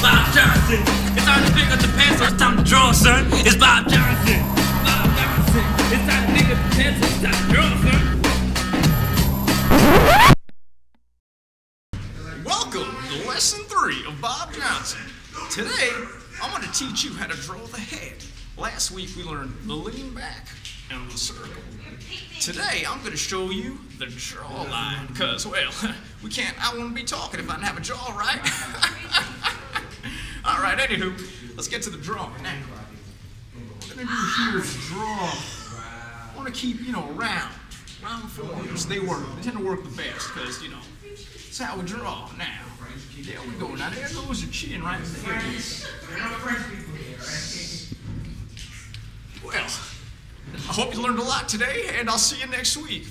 Bob Johnson. It's time to pick up the. It's time to draw, son. It's Bob Johnson. Bob Johnson. It's time to pick up the. It's time to draw, son. Welcome to lesson three of Bob Johnson. Today, I'm going to teach you how to draw the head. Last week we learned the lean back the circle. Today, I'm going to show you the jawline, because, well, we can't, I wouldn't be talking if I didn't have a jaw, right? All right, anywho, let's get to the drawing now. What we're going to do here is draw. I want to keep, you know, round, round forms. They work. They tend to work the best, because, you know, that's how we draw now. There we go. Now there goes your chin right there. I hope you learned a lot today, and I'll see you next week.